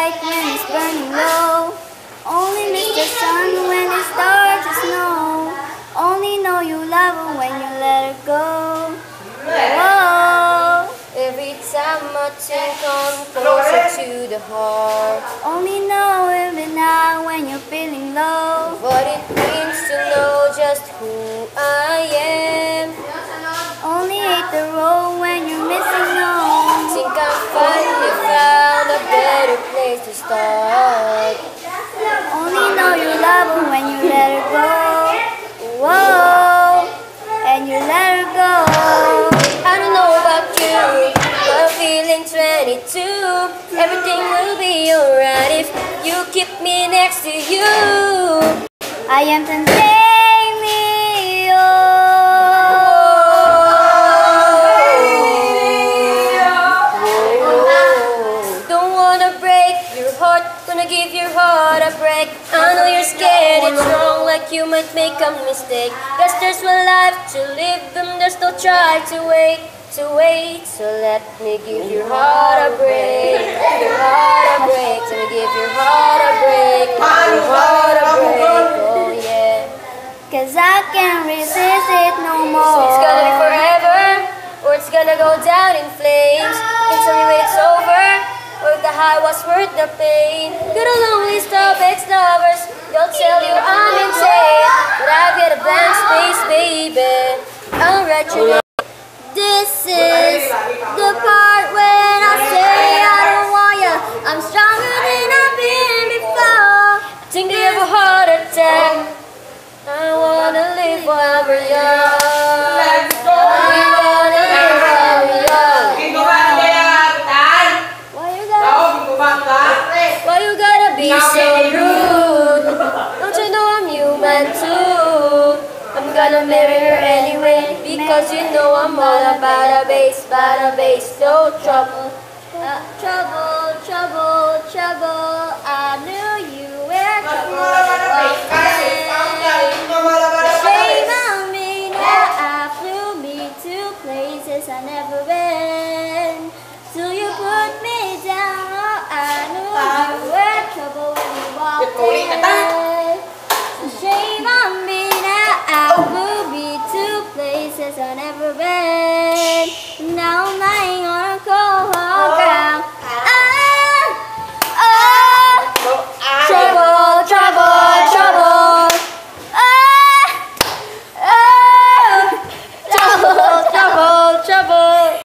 when it's burning low. Only miss the sun when it starts to snow. Only know you love her when you let her go. Whoa. Every time I think I'm closer to the heart. Only know every night when you're feeling low. What it means to know just who I am. Only hate the road when you're missing home. To start. Only know you love her when you let her go. Whoa, and you let her go. I don't know about you, but I'm feeling 22. Everything will be alright if you keep me next to you. I am tempting gonna give your heart a break. I know you're scared, it's wrong, like you might make a mistake. Guess there's one life to live, and there's no try to wait, to wait. So let me give your heart a break, your heart a break. Let me give your heart a break, your heart a break. Oh yeah. Cause I can't resist it no more. It's gonna be forever, or it's gonna go down in flames. Can me when it's if the high was worth the pain. Got a long list of ex-lovers, they'll tell you I'm insane. But I've got a blank space, baby. I'll write your. This is the part when I say be so rude. Don't you know I'm human too? I'm gonna marry her anyway because you know I'm all about a bass, about a bass. No trouble, uh, trouble, trouble, trouble. I knew you were trouble. Shame on me now I flew me to places I never been. baby.